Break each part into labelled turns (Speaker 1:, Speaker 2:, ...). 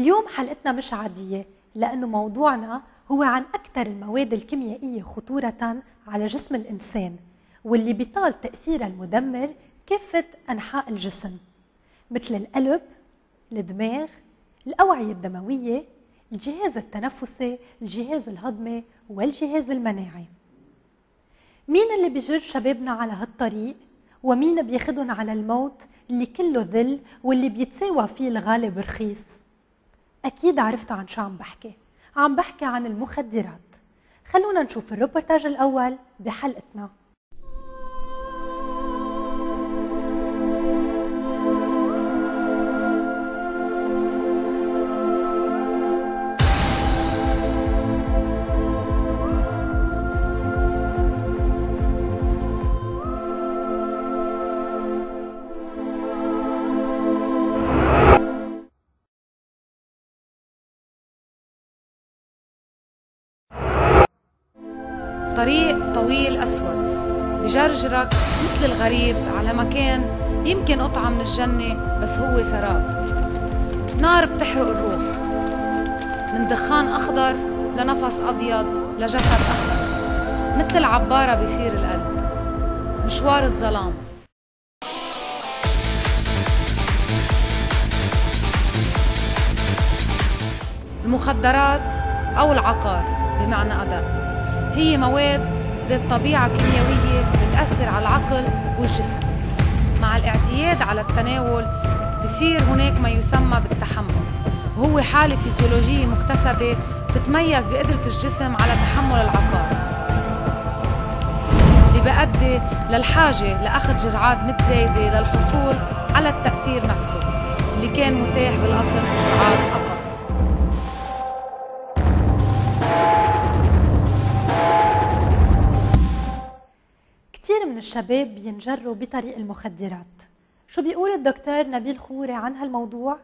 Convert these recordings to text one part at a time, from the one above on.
Speaker 1: اليوم حلقتنا مش عادية لأنه موضوعنا هو عن أكثر المواد الكيميائية خطورة على جسم الإنسان واللي بيطال تأثيرها المدمر كافة أنحاء الجسم مثل القلب، الدماغ، الأوعية الدموية، الجهاز التنفسي، الجهاز الهضمي والجهاز المناعي. مين اللي بيجر شبابنا على هالطريق؟ ومين بياخدهم على الموت اللي كله ذل واللي بيتساوى فيه الغالب رخيص أكيد عرفتوا عن شو عم بحكي. عم بحكي عن المخدرات. خلونا نشوف الروبورتاج الأول بحلقتنا.
Speaker 2: طريق طويل أسود بجرجرك مثل الغريب على مكان يمكن قطعة من الجنة بس هو سراب. نار بتحرق الروح. من دخان أخضر لنفس أبيض لجسد أخضر. مثل العبارة بيصير القلب. مشوار الظلام. المخدرات أو العقار بمعنى أدق. هي مواد ذات طبيعة كيميائية بتأثر على العقل والجسم. مع الاعتياد على التناول بصير هناك ما يسمى بالتحمل. وهو حالة فيزيولوجية مكتسبة تتميز بقدرة الجسم على تحمل العقار. اللي بأدي للحاجة لأخذ جرعات متزايدة للحصول على التأثير نفسه اللي كان متاح بالأصل بجرعات
Speaker 1: الشباب بينجروا بطريق المخدرات. شو بيقول الدكتور نبيل خوري عن هالموضوع؟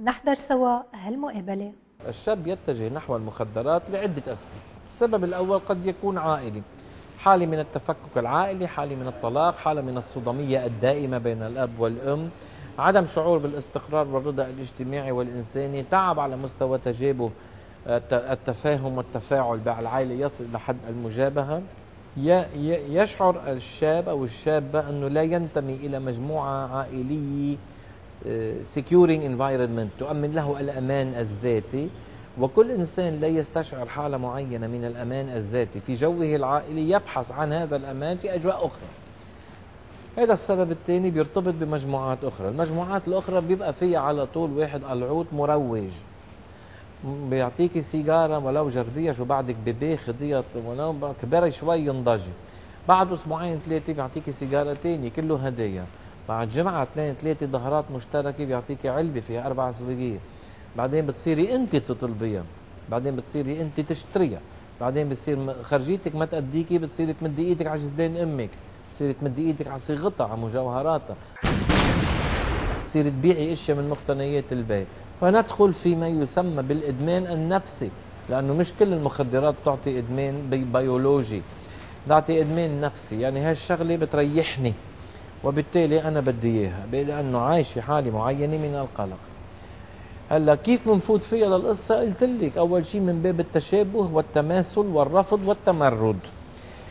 Speaker 1: نحضر سوا هالمقابلة.
Speaker 3: الشاب يتجه نحو المخدرات لعدة أسباب. السبب الأول قد يكون عائلي. حالة من التفكك العائلي حالة من الطلاق حالة من الصدمية الدائمة بين الأب والأم عدم شعور بالاستقرار والرضا الاجتماعي والإنساني تعب على مستوى تجابه التفاهم والتفاعل مع العائلة يصل إلى حد المجابهة. يشعر الشاب أو الشابة أنه لا ينتمي إلى مجموعة عائلية securing environment تؤمن له الأمان الذاتي. وكل إنسان لا يستشعر حالة معينة من الأمان الذاتي في جوه العائلي يبحث عن هذا الأمان في أجواء أخرى. هذا السبب الثاني بيرتبط بمجموعات أخرى. المجموعات الأخرى بيبقى فيها على طول واحد العوت مروج. بيعطيكي سيجارة ولو جربيها شو بعدك ببي خديها ولو كبري شوي ينضجي. بعد أسبوعين ثلاثة بيعطيكي سيجارة ثانية كله هدايا بعد جمعة اثنين ثلاثة ظهرات مشتركة بيعطيكي علبة فيها أربع سويقيه بعدين بتصيري انت تطلبيها بعدين بتصيري انت تشتريها. بعدين بتصير خرجيتك ما تأديكي بتصيري تمدي إيدك على جزدان أمك. بتصيري تمدي إيدك على صيغتها على مجوهراتها. بتصيري تبيعي إشياء من مقتنيات البيت. فندخل فيما يسمى بالإدمان النفسي لأنه مش كل المخدرات بتعطي إدمان بي بيولوجي بتعطي إدمان نفسي. يعني هاي الشغلة بتريحني وبالتالي أنا بدي إياها لأنه عايش في حالة معينة من القلق. هلأ كيف بنفوت فيها للقصة؟ قلت لك أول شيء من باب التشابه والتماثل والرفض والتمرد.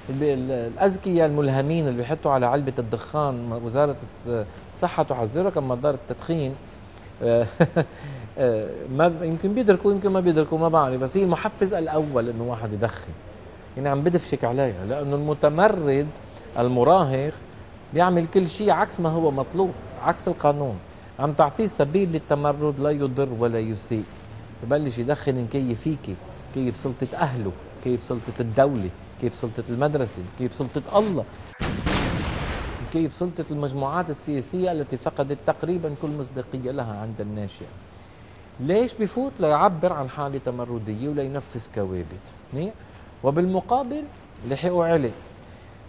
Speaker 3: الأذكياء الملهمين اللي بيحطوا على علبة الدخان وزارة الصحة تحذرك من مضار التدخين. ما يمكن بيدركوا يمكن ما بيدركوا ما بعرف. بس هي المحفز الأول إنه واحد يدخن. يعني عم بدفشك عليها لأنه المتمرد المراهق بيعمل كل شيء عكس ما هو مطلوب عكس القانون. عم تعطيه سبيل للتمرد لا يضر ولا يسيء. ببلش يدخن نكيف فيكي كيف سلطة أهله كيف سلطة الدولة. كيف سلطة المدرسة كيف سلطة الله كيف سلطة المجموعات السياسية التي فقدت تقريبا كل مصداقية لها عند الناشئة. ليش بفوت؟ ليعبر عن حالة تمردية ولينفذ كوابت وبالمقابل لحقوا عليه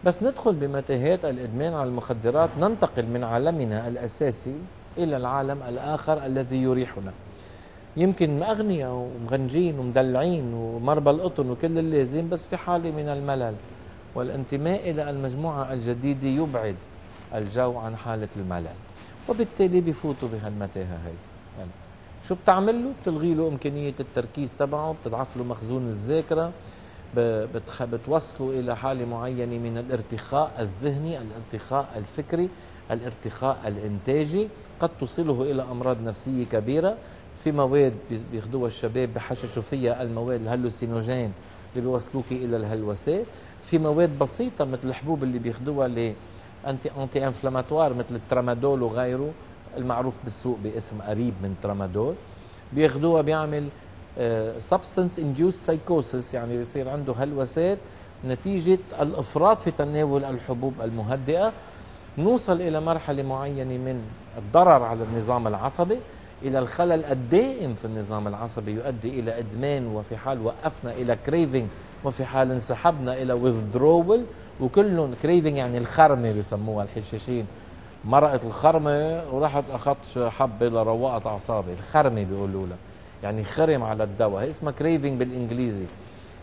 Speaker 3: بس ندخل بمتاهات الإدمان على المخدرات. ننتقل من عالمنا الأساسي إلى العالم الآخر الذي يريحنا. يمكن أغنياء ومغنجين ومدلعين ومربى القطن وكل اللازم بس في حالة من الملل والانتماء إلى المجموعة الجديدة يبعد الجو عن حالة الملل وبالتالي بفوتوا بهالمتاهة هيدي يعني شو بتعمل له بتلغي له إمكانية التركيز تبعه بتضعف له مخزون الذاكرة بتخ... بتوصله إلى حالة معينة من الارتخاء الذهني الارتخاء الفكري الارتخاء الإنتاجي قد توصله إلى أمراض نفسية كبيرة. في مواد بياخذوها الشباب بحششوا فيها المواد ال hallucinogen اللي بيوصلوك إلى الهلوسات في مواد بسيطة مثل الحبوب اللي بياخذوها اللي anti anti-inflammatoire مثل الترامادول وغيره المعروف بالسوق باسم قريب من ترامادول. بياخذوها بيعمل substance induced psychosis يعني بيصير عنده هلوسات نتيجة الإفراط في تناول الحبوب المهدئة. نوصل إلى مرحلة معينة من الضرر على النظام العصبي. إلى الخلل الدائم في النظام العصبي يؤدي إلى إدمان وفي حال وقفنا إلى craving وفي حال انسحبنا إلى withdrawal وكلهم craving يعني الخرمة بسموها الحشاشين. مرقت الخرمة ورحت أخذت حبة لروقت أعصابي. الخرمة بيقولوا لها. يعني خرم على الدواء. هي اسمها craving بالإنجليزي.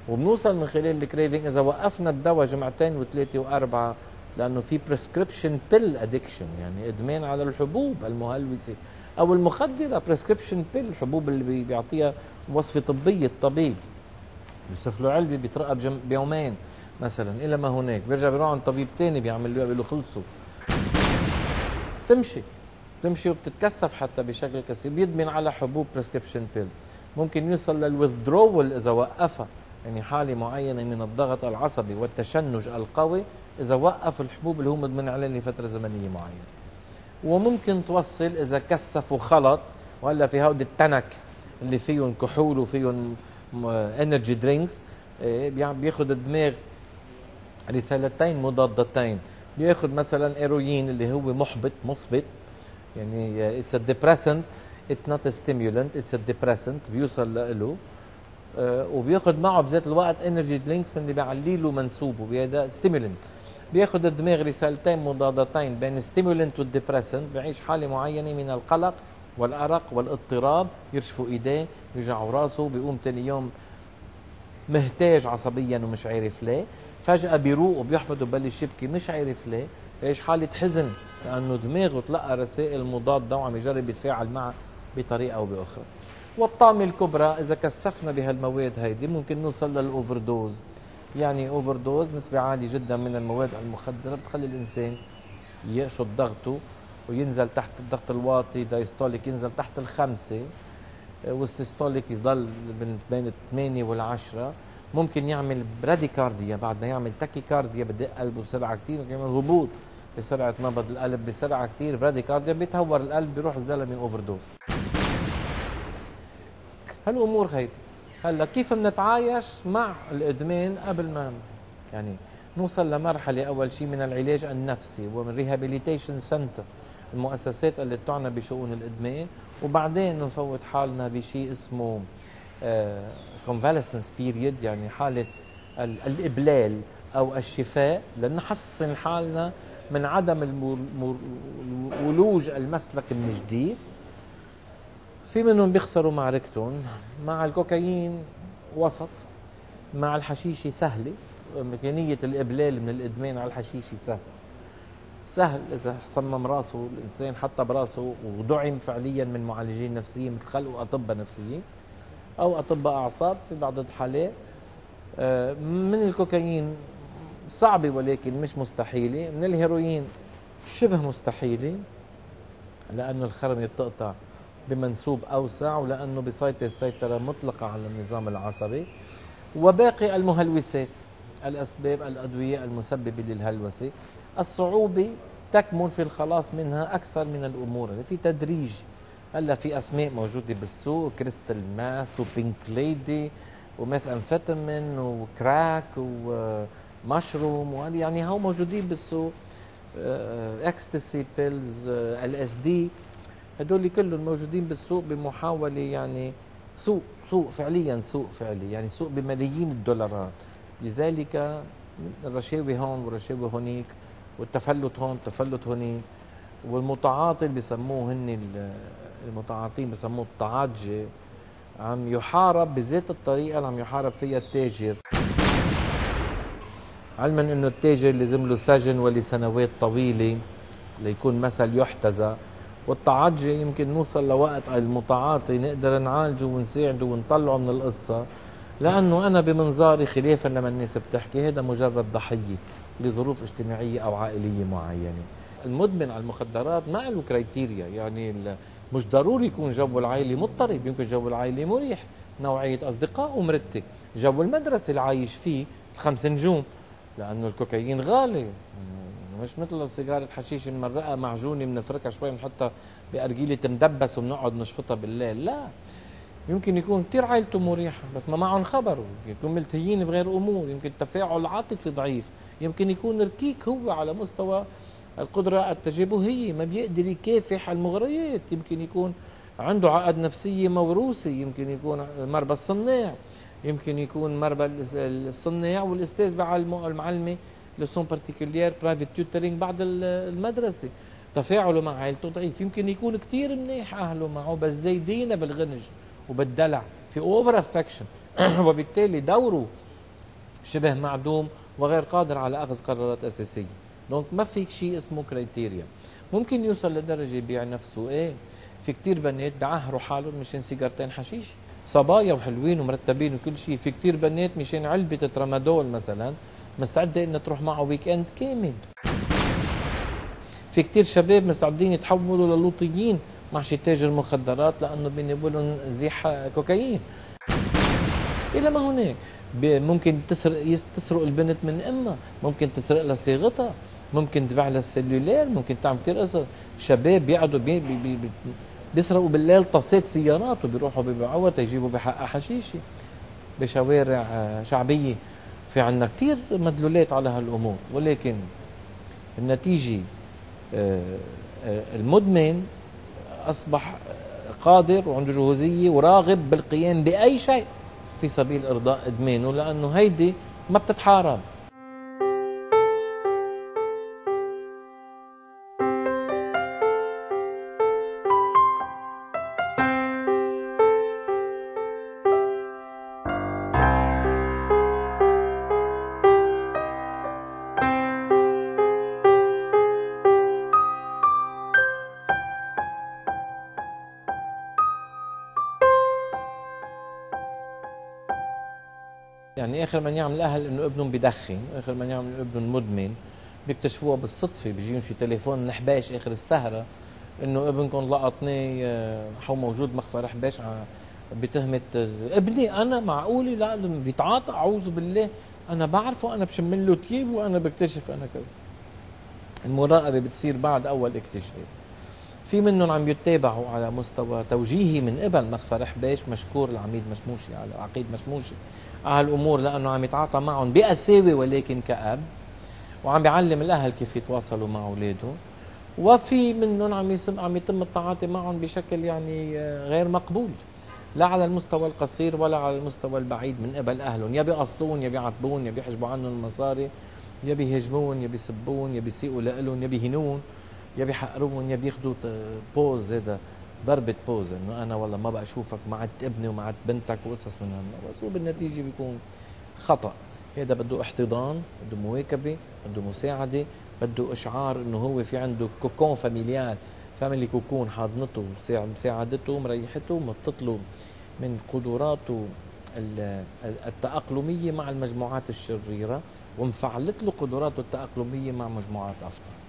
Speaker 3: وبنوصل من خلال ال craving إذا وقفنا الدواء جمعتين وثلاثة وأربعة لأنه في prescription pill addiction يعني إدمان على الحبوب المهلوسة. أو المخدرة prescription pill الحبوب اللي بيعطيها وصفة طبية الطبيب. بيوصف له علبة بيترقب بيومين مثلا إلى ما هناك. بيرجع بيروح عند طبيب ثاني بيعمل له بيقول له خلصوا. تمشي. تمشي وبتتكثف حتى بشكل كثير. بيدمن على حبوب prescription pill ممكن يوصل لل withdrawal إذا وقفها يعني حالة معينة من الضغط العصبي والتشنج القوي إذا وقف الحبوب اللي هو مدمن عليه لفترة زمنية معينة. وممكن توصل إذا كثف وخلط وهلا في هودي التنك اللي فيهم كحول وفيهم energy drinks بياخذ الدماغ رسالتين مضادتين. بياخذ مثلا héroïne اللي هو محبط مثبت يعني it's a depressant it's not a stimulant it's a depressant بيوصل له. آه وبياخذ معه بذات الوقت energy drinks من اللي بيعلي له منسوبه بهذا stimulant بياخذ الدماغ رسالتين مضادتين بين stimulant وال depressant بيعيش حالة معينة من القلق والأرق والاضطراب يرجفوا إيديه يوجعوا راسه بيقوم ثاني يوم مهتاج عصبيا ومش عارف ليه. فجأة بيروق وبيهمد وبلش يبكي مش عارف ليه. بيعيش حالة حزن لأنه دماغه تلقى رسائل مضادة وعم يجرب يتفاعل معها بطريقة أو بأخرى. والطامة الكبرى إذا كثفنا بهالمواد هيدي ممكن نوصل لل overdose يعني overdose نسبة عالية جدا من المواد المخدرة بتخلي الإنسان يقشط ضغطه وينزل تحت الضغط الواطي diastolic ينزل تحت الخمسة وال systolic يضل بين الثمانية والعشرة. ممكن يعمل bradycardia بعد ما يعمل tachycardia بدق قلبه بسرعة كثير ممكن يعمل هبوط بسرعة نبض القلب بسرعة كثير bradycardia بيتهور القلب بيروح الزلمة overdose هالأمور هيدي. هلا كيف بنتعايش مع الإدمان قبل ما يعني نوصل لمرحلة أول شيء من العلاج النفسي ومن rehabilitation center المؤسسات اللي تعنى بشؤون الإدمان. وبعدين نفوت حالنا بشيء اسمه convalescence period يعني حالة الإبلال أو الشفاء لنحسن حالنا من عدم ولوج المسلك من جديد في منهم بيخسروا معركتهم مع الكوكايين وسط مع الحشيشة سهلة. إمكانية الإبلال من الإدمان على الحشيشة سهل. سهل إذا صمم راسه الإنسان حتى براسه ودعم فعليا من معالجين نفسيين مثل خلقوا أطباء نفسيين أو أطباء أعصاب في بعض الحالات. آه، من الكوكايين صعبة ولكن مش مستحيلة. من الهيروين شبه مستحيلة لأنه الخرمه بتقطع بمنسوب أوسع ولأنه بيسيطر سيطره مطلقة على النظام العصبي. وباقي المهلوسات الأسباب الأدوية المسببة للهلوسة. الصعوبة تكمن في الخلاص منها أكثر من الأمور. في تدريج. هلأ في أسماء موجودة بالسوق crystal meth و pink lady و methamphetamine و crack و mushroom يعني هو موجودين بالسوق. ecstasy pills LSD. هدول كلهم موجودين بالسوق بمحاولة يعني سوق سوق فعليا سوق فعلي يعني سوق بملايين الدولارات. لذلك الرشاوي هون والرشاوي هونيك والتفلت هون التفلت هونيك والمتعاطي بسموه هن المتعاطين بسموه التعاطجي عم يحارب بذات الطريقة اللي عم يحارب فيها التاجر. علما إنه التاجر لازم له سجن ولسنوات طويلة ليكون مثل يحتذى. والتعاطي يمكن نوصل لوقت المتعاطي نقدر نعالجه ونساعده ونطلعه من القصة. لأنه أنا بمنظاري خلافا لما الناس بتحكي هذا مجرد ضحية لظروف اجتماعية أو عائلية معينة. المدمن على المخدرات ما له criteria يعني مش ضروري يكون جو العائلة مضطرب يمكن جو العائلة مريح. نوعية أصدقاء ومرتب جو المدرسة اللي عايش فيه خمس نجوم لأنه الكوكايين غالي. مش مثل سيجارة حشيش مرقة معجونة بنفركها شوي بنحطها بأرجيلة مدبس وبنقعد نشفطها بالليل. لا يمكن يكون كثير عائلته مريحة بس ما معهم خبر. يكون ملتهيين بغير أمور يمكن التفاعل العاطفي ضعيف. يمكن يكون ركيك هو على مستوى القدرة التجابهية ما بيقدر يكافح المغريات. يمكن يكون عنده عقد نفسية موروثة يمكن يكون مربى الصناع. يمكن يكون مربى الصناع والأستاذ بعلمه المعلمة. leçon particulière private tutoring بعد المدرسة. تفاعله مع عائلته ضعيف يمكن يكون كتير منيح أهله معه بس زايدين بالغنج وبالدلع في over affection وبالتالي دوره شبه معدوم وغير قادر على أخذ قرارات أساسية. donc ما فيك شيء اسمه criteria ممكن يوصل لدرجة يبيع نفسه. إيه؟ في كتير بنات بعهروا حالهم مشان سيجارتين حشيش. صبايا وحلوين ومرتبين وكل شيء. في كتير بنات مشان علبة ترامادول مثلا. مستعدة إنها تروح معه weekend كامل. في كتير شباب مستعدين يتحولوا للوطيين مع شي تاجر مخدرات لأنه بينبوا لهم زيح كوكايين. إلى ما هناك ممكن تسرق تسرق البنت من أمها ممكن تسرق لها صيغتها ممكن تبيع لها ال cellulaire ممكن تعمل كثير قصص شباب بيقعدوا بي بي بي بي بيسرقوا بالليل طاسات سيارات وبيروحوا بيبيعوها تيجيبوا بحقها حشيشه بشوارع شعبية. في عنا كثير مدلولات على هالأمور ولكن النتيجة آه، آه، المدمن أصبح قادر وعنده جهوزية وراغب بالقيام بأي شيء في سبيل إرضاء إدمانه لأنه هيدي ما بتتحارب. يعني آخر ما يعمل الاهل إنه ابنهم بدخن آخر ما يعمل ابنهم مدمن بيكتشفوها بالصدفة بيجيهم شي تليفون نحباش آخر السهرة إنه ابنكم لقطني آه، حو موجود مخفر حباش بتهمة آه، ابني أنا معقولة؟ لا بيتعاطى أعوذ بالله أنا بعرفه أنا بشمل له تيب وأنا بكتشف أنا كذا. المراقبة بتصير بعد أول اكتشاف. في منهم عم يتابعوا على مستوى توجيهي من قبل. مخفر حباش مشكور العميد مشموشي على عقيد مشموشي على الأمور لأنه عم يتعاطى معهم بقساوه ولكن كأب وعم بيعلم الأهل كيف يتواصلوا مع أولاده. وفي منهم عم عم يتم التعاطي معهم بشكل يعني آه، غير مقبول. لا على المستوى القصير ولا على المستوى البعيد من قبل أهلهم. يا بيقصون يا بيعاتبون يا بيحجبوا عنهم المصاري يا بيهاجمون يا بيسبون يا بيسيئوا لهم يا بيهنون يا بيحقرون يا بياخذوا بوز هذا ضربة بوز. إنه أنا والله ما بقى اشوفك معت ابني ومعت بنتك وقصص من هالنوع بس وبالنتيجة بيكون خطأ. هذا بده احتضان بده مواكبة بده مساعدة بده إشعار إنه هو في عنده cocon familial family cocoon حاضنته مساعدته مريحته مطت من قدراته التأقلمية مع المجموعات الشريرة ومفعلت له قدراته التأقلمية مع مجموعات أفضل.